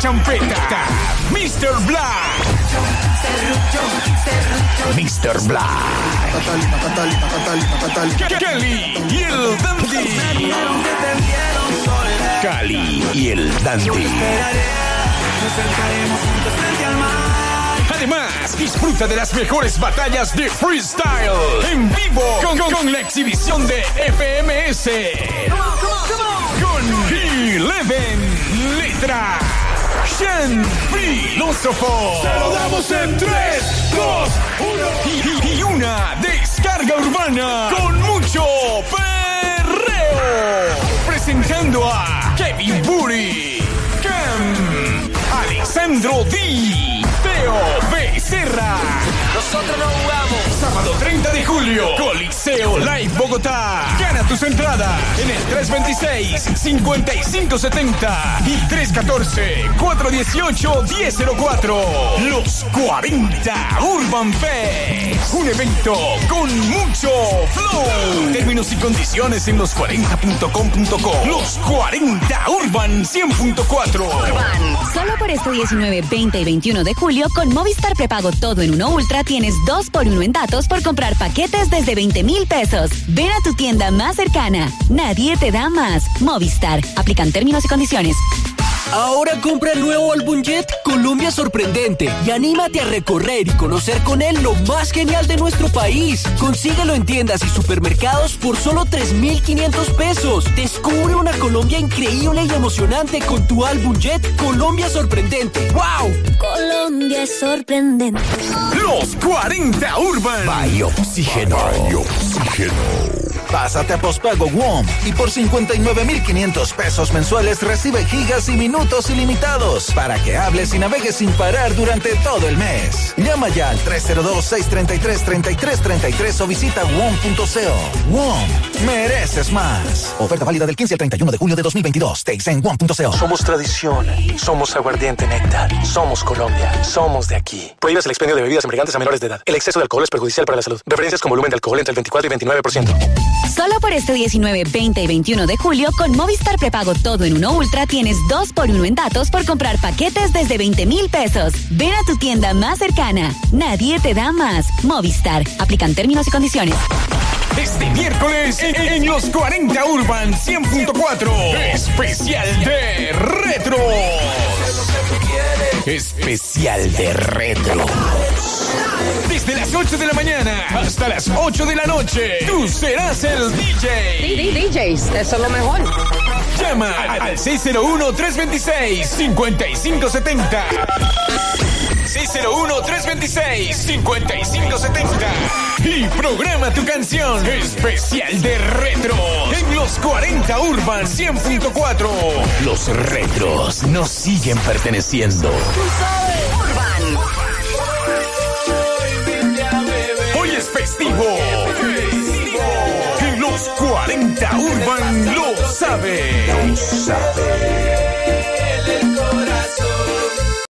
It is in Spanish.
trompeta, Mr. Black. Mr. Black. Cali y el Dandy. Cali y el Dandy. Además, disfruta de las mejores batallas de freestyle en vivo con, con- con la exhibición de FMS. Con Eleven Letra. Shen Filósofo. Se lo damos en 3, 2, 1. Y, y una descarga urbana con mucho perreo. Presentando a Kevin Buri, Cam, Alexandro D, Teo Becerra. Nosotros no jugamos. Sábado 30 de julio, Coliseo Live Bogotá. Gana tus entradas en el 326-5570 y 314-418-1004. Los 40 Urban Fest. Un evento con mucho flow. Y condiciones en los40.com.co. Los 40 Urban 100.4. Solo por este 19, 20 y 21 de julio, con Movistar Prepago Todo en Uno Ultra, tienes 2 por 1 en datos por comprar paquetes desde 20 mil pesos. Ven a tu tienda más cercana. Nadie te da más. Movistar. Aplican términos y condiciones. Ahora compra el nuevo álbum Jet Colombia Sorprendente y anímate a recorrer y conocer con él lo más genial de nuestro país. Consíguelo en tiendas y supermercados por solo 3,500 pesos. Descubre una Colombia increíble y emocionante con tu álbum Jet Colombia Sorprendente. ¡Wow! Colombia es sorprendente. Los 40 Urban. Hay oxígeno. Pásate a pospago WOM y por 59,500 pesos mensuales recibe gigas y minutos ilimitados para que hables y navegues sin parar durante todo el mes. Llama ya al 302-633-3333 o visita WOM.co. WOM, mereces más. Oferta válida del 15 al 31 de julio de 2022. Takes en WOM.co. Somos tradición, somos aguardiente néctar, somos Colombia, somos de aquí. Prohíbes el expendio de bebidas embriagantes a menores de edad. El exceso de alcohol es perjudicial para la salud. Referencias con volumen de alcohol entre el 24 y 29%. Solo por este 19, 20 y 21 de julio, con Movistar Prepago Todo en Uno Ultra, tienes 2 por 1 en datos por comprar paquetes desde 20 mil pesos. Ven a tu tienda más cercana. Nadie te da más. Movistar. Aplican términos y condiciones. Este miércoles en, en los 40 Urban 100.4 especial de retro. Especial de retro. Desde las 8 de la mañana hasta las 8 de la noche, tú serás el DJ. DJs, eso es lo mejor. Llama al 601-326-5570. 601-326-5570. Y programa tu canción especial de retro en los 40 Urban 100.4. Los retros nos siguen perteneciendo. Hoy 40 Urban lo sabe. Lo sabe.